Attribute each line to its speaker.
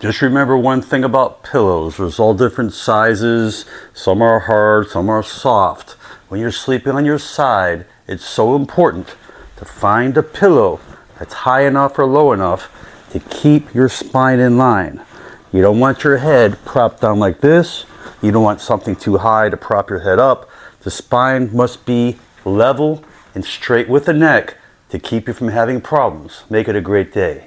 Speaker 1: just remember one thing about pillows. There's all different sizes. Some are hard, some are soft. When you're sleeping on your side, it's so important to find a pillow that's high enough or low enough to keep your spine in line. You don't want your head propped down like this. You don't want something too high to prop your head up. The spine must be level and straight with the neck to keep you from having problems. Make it a great day.